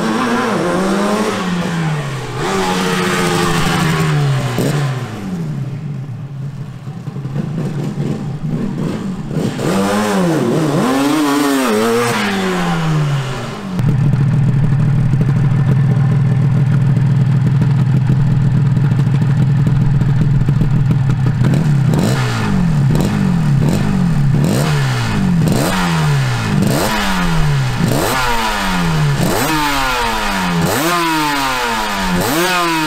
Ah! Wow.